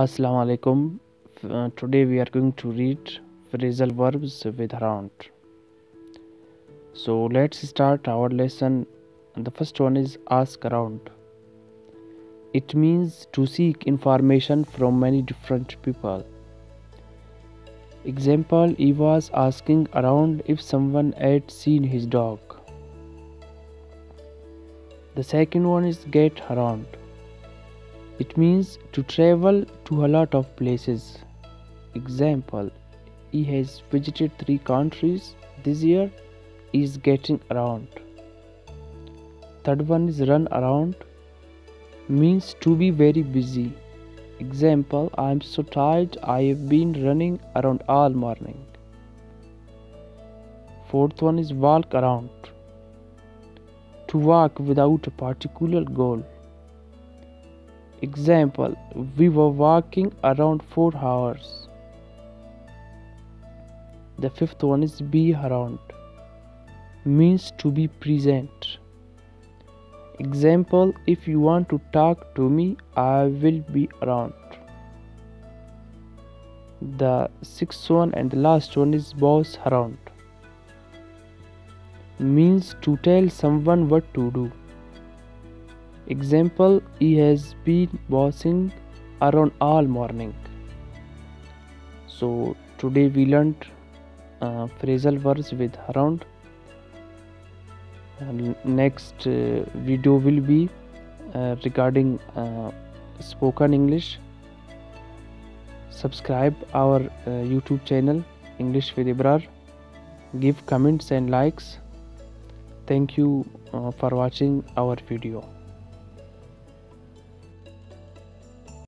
Assalamu alaikum. Uh, today we are going to read phrasal verbs with around. So let's start our lesson. The first one is ask around. It means to seek information from many different people. Example He was asking around if someone had seen his dog. The second one is get around. It means to travel to a lot of places. Example He has visited three countries this year. He is getting around. Third one is run around means to be very busy. Example I am so tired I have been running around all morning. Fourth one is walk around to walk without a particular goal. Example We were walking around 4 hours. The fifth one is be around means to be present. Example If you want to talk to me, I will be around. The sixth one and the last one is boss around means to tell someone what to do. Example He has been bossing around all morning. So today we learned uh, phrasal verbs with around. Next uh, video will be uh, regarding uh, spoken English. Subscribe our uh, YouTube channel English with Ibrar. Give comments and likes. Thank you uh, for watching our video.